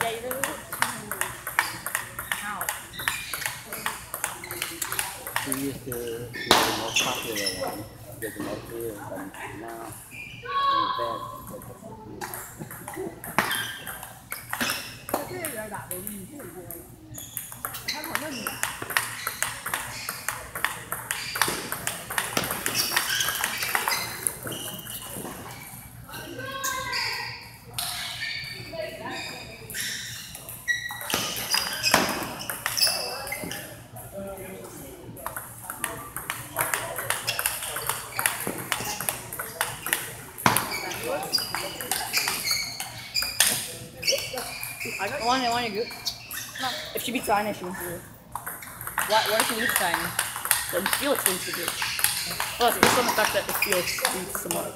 ใหญ่เลยที่คือคือมอสฟักเลยเด็กมอสคือกันหน้าแรก I want, I want to go. No. If she beats Ina, she wins the game. Why, why she beats Ina? Then Felix wins the game. Plus, based on the fact that the Felix beats Simone.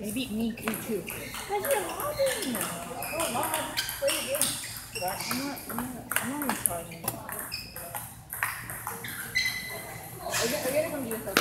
they beat me too. 2. That's your lobby! Oh, mom, play the game. I'm not, I'm not, I'm not retarding. I gotta come to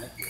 Thank you.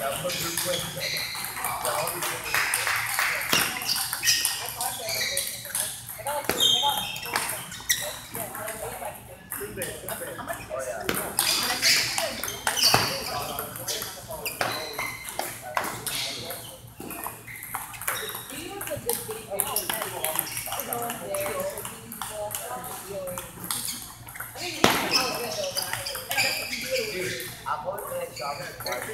group win. Thank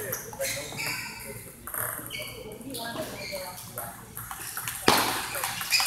you.